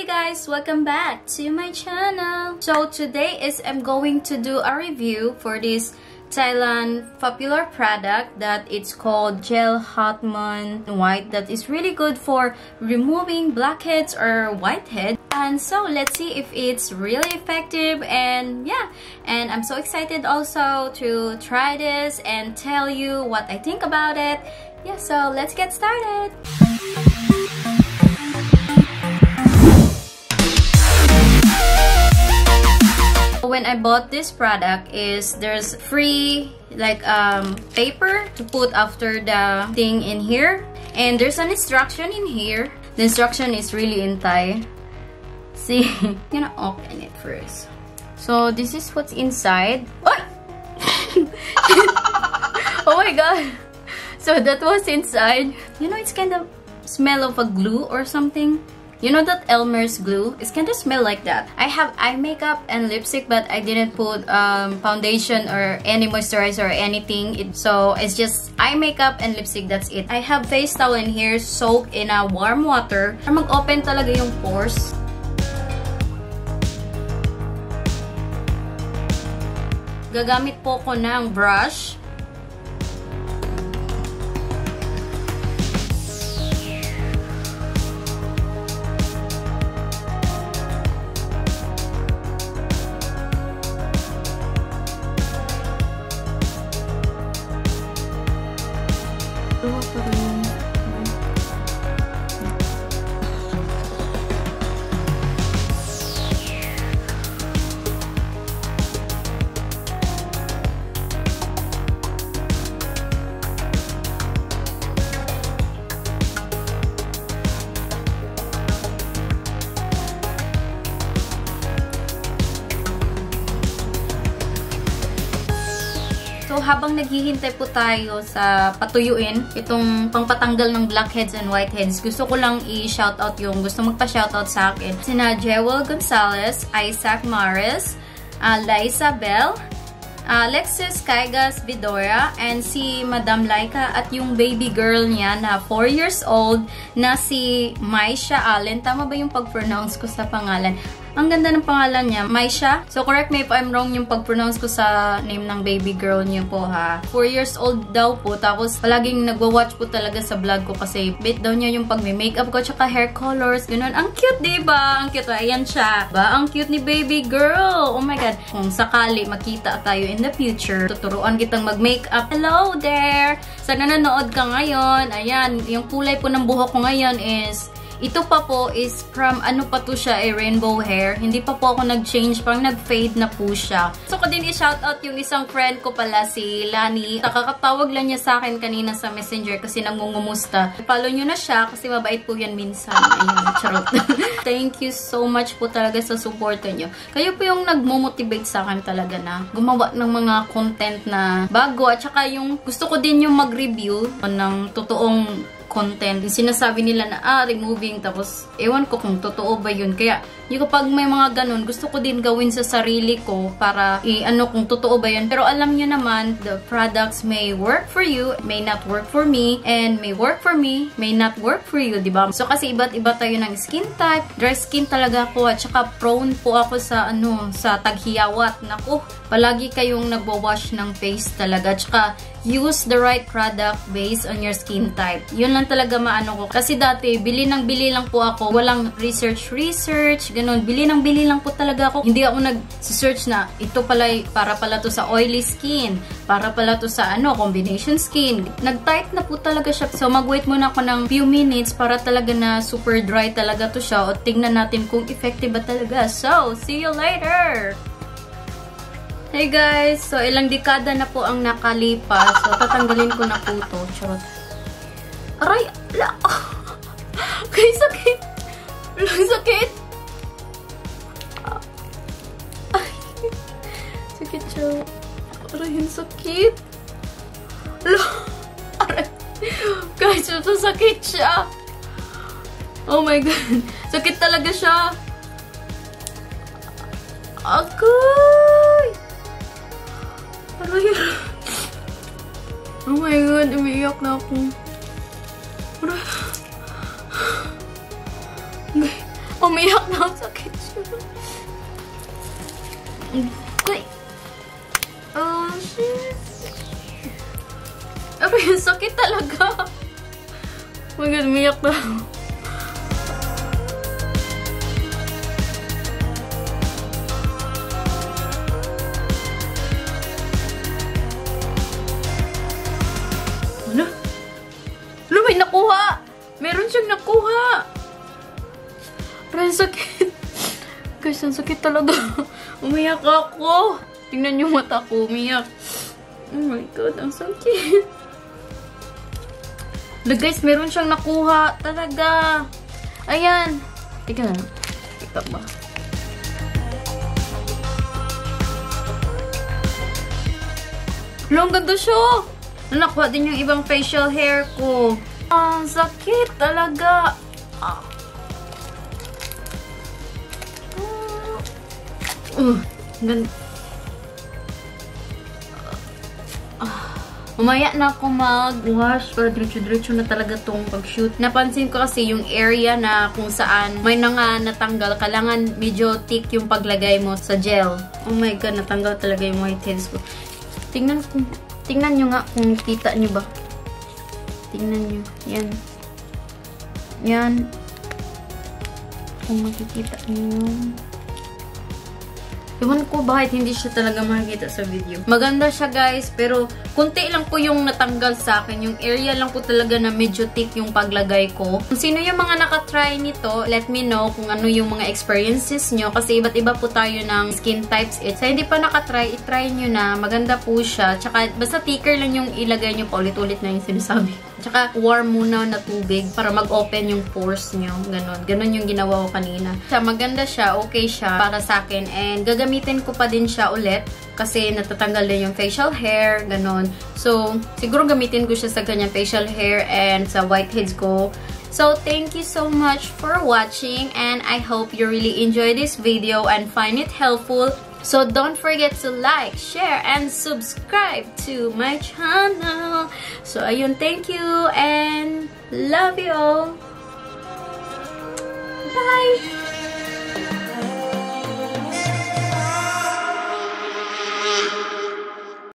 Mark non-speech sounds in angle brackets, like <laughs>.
day guys! Welcome back to my channel! So today is I'm going to do a review for this Thailand popular product that it's called Gel Hotman White that is really good for removing blackheads or whiteheads. And so let's see if it's really effective and yeah and I'm so excited also to try this and tell you what I think about it. Yeah so let's get started! I bought this product is there's free like um, paper to put after the thing in here. And there's an instruction in here. The instruction is really in Thai. <laughs> See I'm gonna open it first. So this is what's inside. Oh, <laughs> oh my god. So that was inside. You know it's kind of smell of a glue or something you know that Elmer's glue? It's kind of smell like that. I have eye makeup and lipstick but I didn't put um, foundation or any moisturizer or anything. It, so it's just eye makeup and lipstick. That's it. I have face towel in here soaked in a warm water. Para mag-open talaga yung pores. Gagamit po ko ng brush So, habang naghihintay po tayo sa patuyuin, itong pangpatanggal ng blackheads and whiteheads, gusto ko lang i-shoutout yung gusto magpa-shoutout sa akin. Sina Jewel Gonzalez, Isaac Maris, uh, Liza Bell, uh, Alexis Kaigas Vidora, and si Madam Laika at yung baby girl niya na 4 years old na si Maisha Allen. Tama ba yung pag-pronounce ko sa pangalan? Ang ganda ng pangalan niya, Maisha. So, correct me if I'm wrong yung pag-pronounce ko sa name ng baby girl niya po ha. 4 years old daw po. Tapos, palaging nagwa-watch po talaga sa vlog ko kasi bit daw niya yung pag-makeup ko tsaka hair colors. Ganun. Ang cute, diba? Ang cute. Ayan siya. Ba? Ang cute ni baby girl. Oh my God. Kung sakali makita tayo in the future, tuturuan kitang mag-makeup. Hello there! Sa nanonood ka ngayon, ayan, yung kulay po ng buhok ko ngayon is ito pa po is from ano pa to siya, eh, rainbow hair. Hindi pa po ako nag-change, parang nag-fade na po siya. So ko din i-shoutout yung isang friend ko pala, si Lani. Nakakatawag lang niya sa akin kanina sa messenger kasi nangungumusta. Follow nyo na siya kasi mabait po yan minsan. Ayun, charot. <laughs> Thank you so much po talaga sa support nyo. Kayo po yung nagmo-motivate sa akin talaga na gumawa ng mga content na bago. At saka yung gusto ko din yung mag-review ng totoong content. Sinasabi nila na, ah, removing. Tapos, ewan ko kung totoo ba yun. Kaya, yung kapag may mga ganun, gusto ko din gawin sa sarili ko para i-ano kung totoo ba yun. Pero alam nyo naman, the products may work for you, may not work for me, and may work for me, may not work for you, di ba? So, kasi iba't iba tayo ng skin type. Dry skin talaga ako at saka prone po ako sa, ano, sa taghiyawat. Naku, palagi kayong nagwa-wash ng face talaga. At saka, use the right product based on your skin type. Yun lang talaga maano ko. Kasi dati, bili ng bili lang po ako. Walang research-research, ganun. Bili ng bili lang po talaga ako. Hindi ako nag-search na ito pala, para pala to sa oily skin. Para pala to sa ano, combination skin. Nag-type na po talaga siya. So, mag-wait muna ako ng few minutes para talaga na super dry talaga to siya. O tingnan natin kung effective ba talaga. So, see you later! Hey guys! So, ilang dekada na po ang nakalipas. So, tatanggalin ko na po ito. Charot. Aray! Ala! Kay <laughs> sakit! Alang sakit! Ay! <laughs> Sakit siya. Aray, yung sakit! Ala! <laughs> Aray! Guys, ito sakit siya! Oh my God! Sakit talaga siya! Agoy! Aray! Oh my God, umiiyak na ako. Aray! Umiyak na ako sa kitchen. Uy. Oh, shit. Ay, sakit talaga. Oh my God, umiyak na ako. Ang sakit. <laughs> Guys, ang sakit talaga. <laughs> Umiyak ako. Tingnan yung mata ko, umiyak. Oh my God, ang sakit. But guys, meron siyang nakuha. Talaga. Ayan. Tika na. Tika ba? Ang ganda siya. Nakuha din yung ibang facial hair ko. Ang sakit talaga. Ah. Uh, gan Umaya na ako mag-wash para diretso-diretso na talaga tong pag-shoot. Napansin ko kasi yung area na kung saan may na nga natanggal. Kailangan medyo thick yung paglagay mo sa gel. Oh my god, natanggal talaga yung whiteheads ko. Tingnan, tingnan nyo nga kung kita nyo ba. Tingnan nyo. Yan. Yan. Kung makikita nyo yung... Ewan ko bakit hindi siya talaga makikita sa video. Maganda siya guys, pero kunti lang po yung natanggal sa akin. Yung area lang po talaga na medyo thick yung paglagay ko. Kung sino yung mga nakatry nito, let me know kung ano yung mga experiences nyo. Kasi iba't iba po tayo ng skin types. It. Sa hindi pa nakatry, itry nyo na. Maganda po siya. Tsaka basta thicker lang yung ilagay nyo pa. Ulit-ulit na yung sinasabi. Tsaka warm muna na tubig para mag-open yung pores nyo. Ganon. Ganon yung ginawa ko kanina. Siya, maganda siya. Okay siya para sa akin. And gagamitin ko pa din siya ulit kasi natatanggal din yung facial hair. Ganon. So, siguro gamitin ko siya sa kanyang facial hair and sa whiteheads ko. So, thank you so much for watching and I hope you really enjoy this video and find it helpful. So don't forget to like, share, and subscribe to my channel. So ayun, thank you and love you all. Bye!